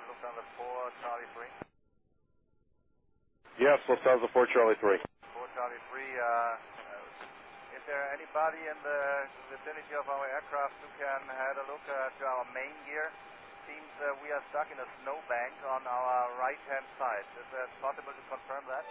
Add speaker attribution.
Speaker 1: Yes, Lufthansa 4 Charlie 3.
Speaker 2: Yes, Lufthansa 4 Charlie 3.
Speaker 1: 4 Charlie 3, uh, uh, is there anybody in the vicinity of our aircraft who can have a look uh, to our main gear? Seems uh, we are stuck in a snowbank on our right hand side. Is it possible to confirm that?